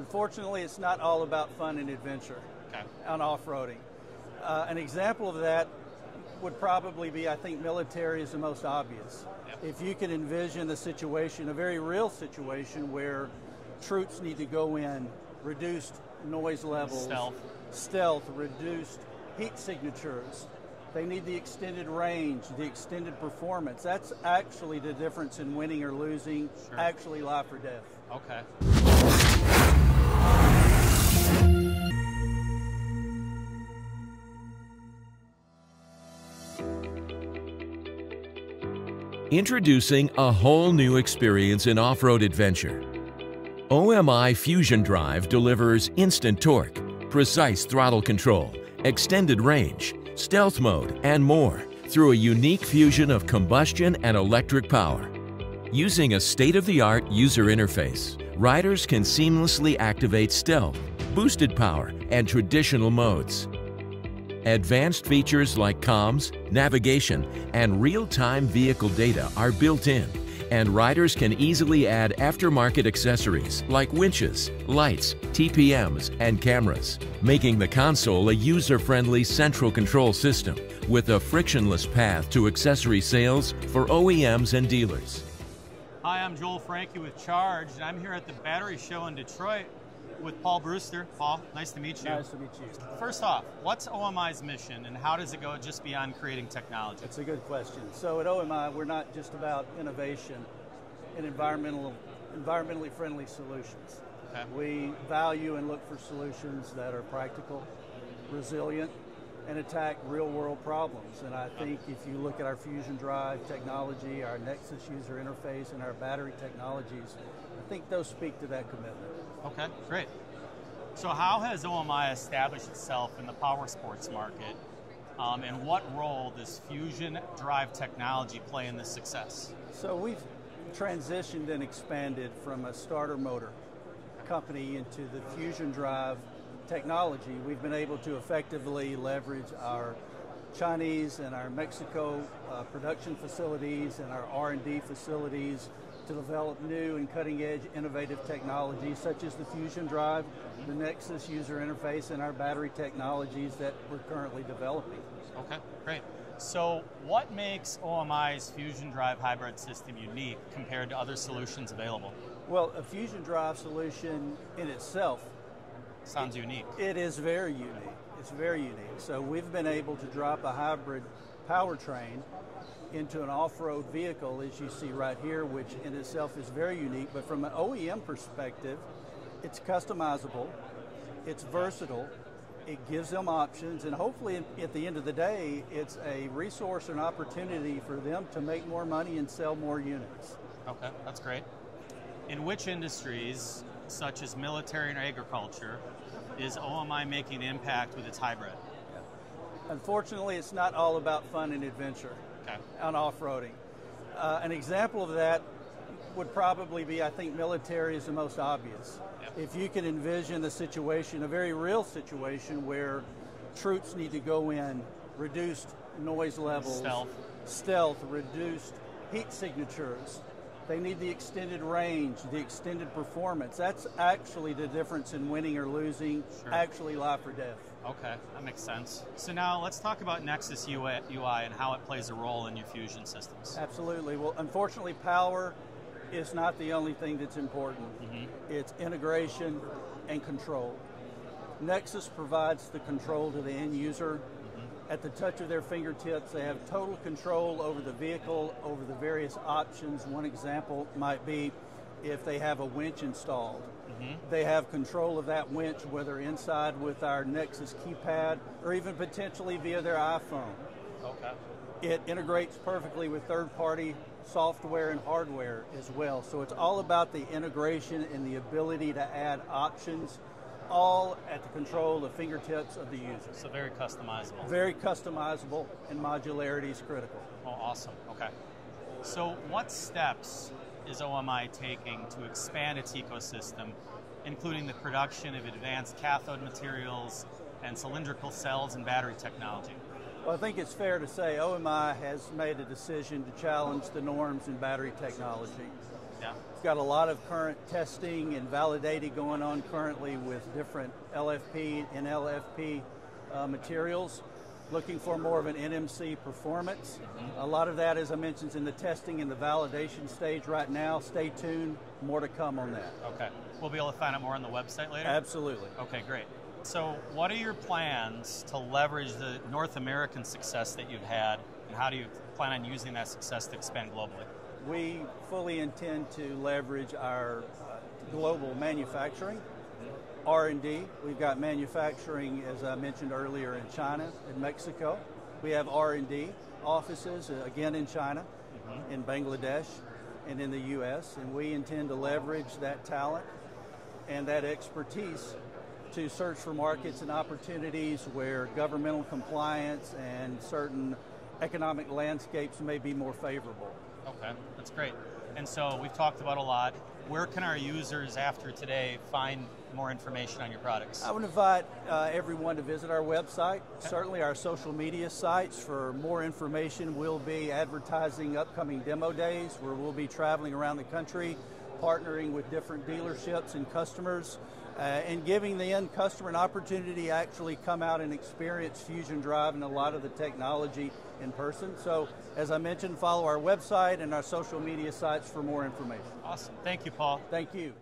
Unfortunately, it's not all about fun and adventure Okay. on off-roading. Uh, an example of that would probably be, I think, military is the most obvious. Yep. If you can envision a situation, a very real situation, where troops need to go in, reduced noise levels, Stealth. stealth, reduced heat signatures. They need the extended range, the extended performance. That's actually the difference in winning or losing, Sure. actually life or death. Okay. Introducing a whole new experience in off-road adventure. OMI Fusion Drive delivers instant torque, precise throttle control, extended range, stealth mode, and more through a unique fusion of combustion and electric power. Using a state-of-the-art user interface, riders can seamlessly activate stealth, boosted power, and traditional modes. Advanced features like comms, navigation, and real-time vehicle data are built in, and riders can easily add aftermarket accessories like winches, lights, TPMs, and cameras, making the console a user-friendly central control system with a frictionless path to accessory sales for OEMs and dealers. Hi, I'm Joel Frankie with Charged, and I'm here at the Battery Show in Detroit with Paul Brewster. Paul, nice to meet you. Nice to meet you. First off, what's OMI's mission, and how does it go just beyond creating technology? That's a good question. So at OMI, we're not just about innovation and environmental, environmentally friendly solutions. Okay. We value and look for solutions that are practical, resilient, and attack real world problems. And I think if you look at our Fusion Drive technology, our Nexus user interface, and our battery technologies, think those speak to that commitment. Okay, great. So, how has OMI established itself in the power sports market, um, and what role does fusion drive technology play in this success? So we've transitioned and expanded from a starter motor company into the fusion drive technology. We've been able to effectively leverage our Chinese and our Mexico uh, production facilities and our R&D facilities to develop new and cutting-edge innovative technologies such as the fusion drive, the Nexus user interface, and our battery technologies that we're currently developing. Okay, great. So, what makes OMI's fusion drive hybrid system unique compared to other solutions available? Well, a fusion drive solution in itself Sounds unique. It is very unique. It's very unique. So we've been able to drop a hybrid powertrain into an off-road vehicle, as you see right here, which in itself is very unique. But from an OEM perspective, it's customizable, it's versatile, it gives them options, and hopefully at the end of the day, it's a resource and opportunity for them to make more money and sell more units. Okay, that's great. In which industries, such as military and agriculture, is OMI making an impact with its hybrid? Unfortunately, it's not all about fun and adventure. Okay. on off-roading. Uh, an example of that would probably be, I think, military is the most obvious. Yep. If you can envision a situation, a very real situation, where troops need to go in, reduced noise levels, Stealth. stealth, reduced heat signatures. They need the extended range, the extended performance. That's actually the difference in winning or losing, Sure. actually life or death. Okay, that makes sense. So now let's talk about Nexus UI, UI and how it plays a role in your fusion systems. Absolutely. Well, unfortunately, power is not the only thing that's important. Mm-hmm. It's integration and control. Nexus provides the control to the end user. At the touch of their fingertips, they have total control over the vehicle, over the various options. One example might be if they have a winch installed. Mm-hmm. They have control of that winch, whether inside with our Nexus keypad or even potentially via their iPhone. Okay. It integrates perfectly with third party software and hardware as well. So it's all about the integration and the ability to add options, all at the control of fingertips of the user. So very customizable. Very customizable, and modularity is critical. Oh, awesome. Okay. So, what steps is OMI taking to expand its ecosystem, including the production of advanced cathode materials and cylindrical cells and battery technology? Well, I think it's fair to say OMI has made a decision to challenge the norms in battery technology. Yeah. It's got a lot of current testing and validating going on currently with different LFP and LFP uh, materials. Looking for more of an NMC performance. A lot of that, as I mentioned, is in the testing and the validation stage right now. Stay tuned. More to come on that. Okay. We'll be able to find out more on the website later? Absolutely. Okay, great. So, what are your plans to leverage the North American success that you've had, and how do you plan on using that success to expand globally? We fully intend to leverage our uh, global manufacturing, R&D. We've got manufacturing, as I mentioned earlier, in China, in Mexico. We have R&D offices, uh, again in China, mm-hmm. in Bangladesh, and in the U.S., and we intend to leverage that talent and that expertise to search for markets and opportunities where governmental compliance and certain economic landscapes may be more favorable. Okay, that's great. And so we've talked about a lot. Where can our users after today find more information on your products? I would invite uh, everyone to visit our website, okay. certainly our social media sites for more information. We'll be advertising upcoming demo days where we'll be traveling around the country, partnering with different dealerships and customers uh, and giving the end customer an opportunity to actually come out and experience Fusion Drive and a lot of the technology in person. So, as I mentioned, follow our website and our social media sites for more information. Awesome. Thank you, Paul. Thank you.